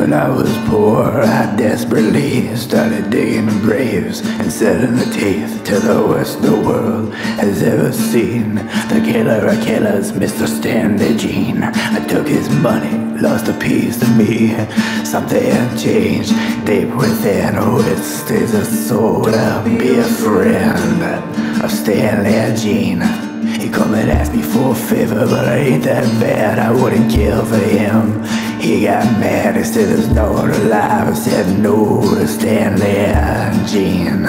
When I was poor, I desperately started digging graves and setting the teeth to the worst the world has ever seen. The killer of killers, Mr. Stanley Jean. I took his money, lost a piece of me. Something changed deep within. Oh, it stays a soul to be a friend of Stanley Jean. He come and ask me for a favor, but I ain't that bad. I wouldn't kill for him. He got mad, he said there's no one alive. I said no to Stanley and Jean.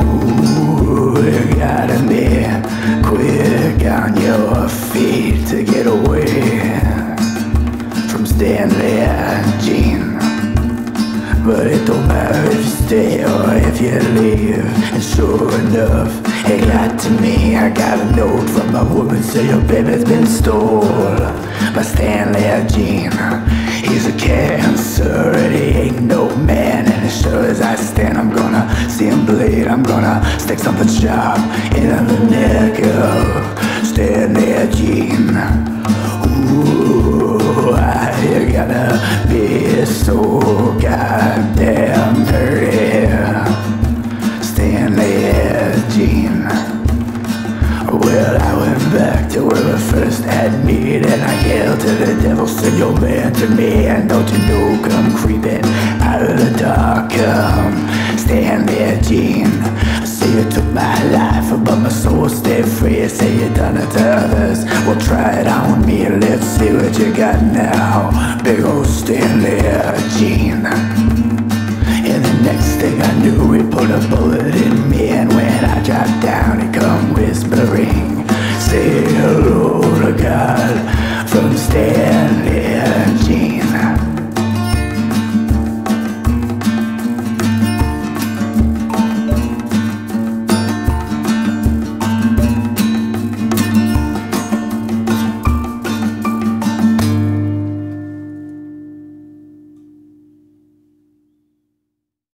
Ooh, you gotta be quick on your feet to get away from Stanley and Jean. But it don't matter if you stay or you leave. And sure enough, it got to me. I got a note from a woman saying your baby's been stolen by Stanley Jean. He's a cancer and he ain't no man. And as sure as I stand, I'm gonna see him bleed. I'm gonna stick something sharp in the neck of Stanley Jean. Back to where we first had meet And I yelled to the devil, send your man to me And don't you know, come creeping out of the dark Come, stand there, Jean I say you took my life, but my soul stayed free. I say you done it to others, well try it on me Let's see what you got now. Big old Stanley Jean To God from Stanley